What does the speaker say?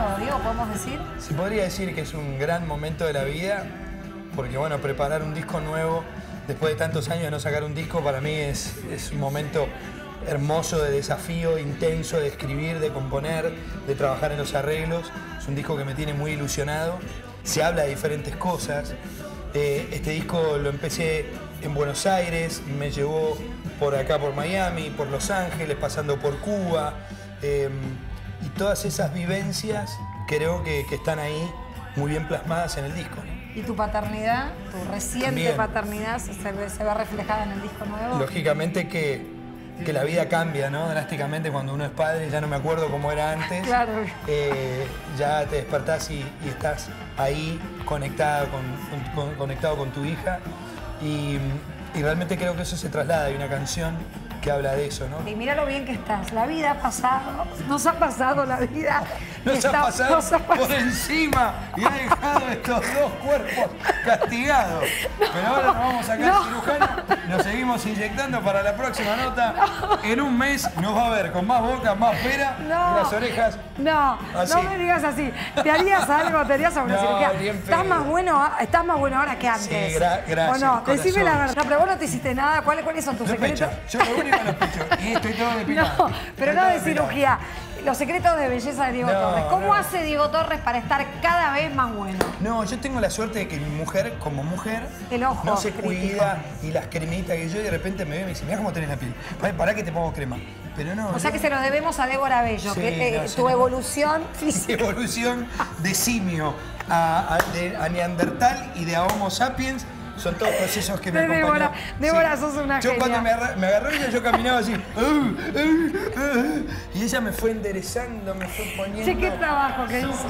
momento, Diego, podemos decir? Se podría decir que es un gran momento de la vida, porque bueno, preparar un disco nuevo, después de tantos años de no sacar un disco, para mí es, es un momento hermoso de desafío, intenso de escribir, de componer, de trabajar en los arreglos. Es un disco que me tiene muy ilusionado. Se habla de diferentes cosas. Eh, este disco lo empecé en Buenos Aires, me llevó por acá, por Miami, por Los Ángeles, pasando por Cuba. eh, y todas esas vivencias creo que, que están ahí muy bien plasmadas en el disco. ¿Y tu paternidad, tu reciente También. paternidad, se ve, se ve reflejada en el disco nuevo? Lógicamente que, que la vida cambia, ¿no? Drásticamente cuando uno es padre, ya no me acuerdo cómo era antes. Claro. Eh, ya te despertás y, y estás ahí conectada con, con- con- conectado con tu hija. Y, y realmente creo que eso se traslada. Hay una canción que habla de eso, ¿no? Y mira lo bien que estás. La vida ha pasado, nos ha pasado la vida. Nos ha pasado nos ha por encima y ha dejado estos dos cuerpos castigados. Pero ahora nos vamos a sacar no. cirujano, nos seguimos inyectando para la próxima nota. En un mes nos va a ver con más boca, más pera No. las orejas. No, Así. no me digas así. ¿Te harías algo? ¿Te harías alguna No, cirugía? ¿Estás más, bueno, ¿Estás más bueno ahora que antes? Sí, gra- gracias, Bueno, decime la verdad. No, pero vos no te hiciste nada. ¿Cuáles, cuáles son tus secretos? Yo lo único estoy todo depilado. No, pero Estoy no de cirugía. Los secretos de belleza de Diego No, Torres. ¿Cómo no. hace Diego Torres para estar cada vez más bueno? No, yo tengo la suerte de que mi mujer, como mujer, El ojo no se crítico. cuida y las cremitas que yo y de repente me ve y me dice, mira cómo tenés la piel. Pará que te pongo crema. Pero no. O sea que se lo debemos a Débora Bello, Sí, que eh, no, tu evolución física. evolución de simio a, a- de- a Neandertal y de a Homo sapiens son todos procesos que me De Débora. acompañan. Débora, sos una Yo genia. cuando me, agarra- me agarró ella, yo caminaba así. "Uh, uh, uh", y ella me fue enderezando, me fue poniendo. Che, qué trabajo que hizo.